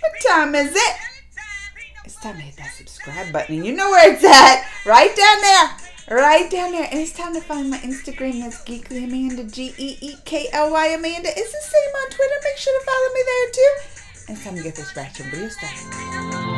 What time is it? It's time to hit that subscribe button. And you know where it's at. Right down there. Right down there. And it's time to find my Instagram. That's Geekly Amanda. G E E K L Y Amanda. It's the same on Twitter. Make sure to follow me there too. And it's time to get this ratchet video started.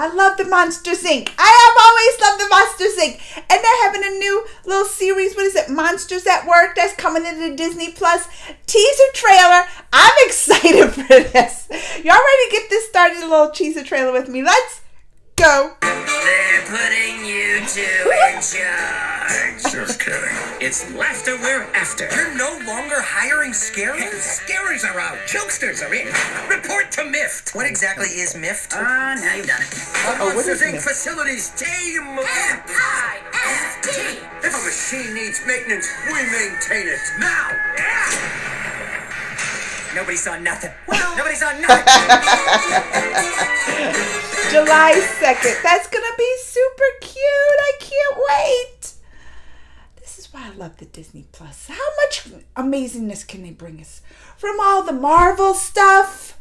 I love the Monsters Inc. I have always loved the Monsters Inc. And they're having a new little series. What is it? Monsters at Work. That's coming into Disney Plus teaser trailer. I'm excited for this. Y'all ready to get this started? A little teaser trailer with me. Let's go. They're putting you two in charge. Just kidding. It's laughter we're after. You're no longer hiring scarers? Scarers are out. Jokesters are in. Report to MIFT. What exactly is MIFT? Ah, now you've done it. Oh, what is Monsters Inc. MIFT? Facilities team. M-I-F-T. If a machine needs maintenance, we maintain it. Now. Nobody saw nothing. Well, Nobody saw nothing. July 2nd. That's going to be super cute. I can't wait. This is why I love the Disney Plus. How much amazingness can they bring us? From all the Marvel stuff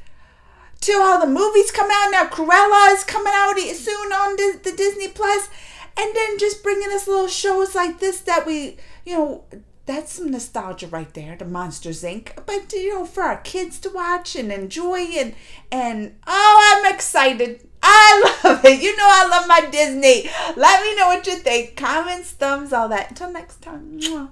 to all the movies come out. Now Cruella is coming out soon on the Disney Plus. And then just bringing us little shows like this that we, you know, that's some nostalgia right there, the Monsters Inc. But you know, for our kids to watch and enjoy and and oh, I'm excited. I love it. You know I love my Disney. Let me know what you think. Comments, thumbs, all that. Until next time. Mwah.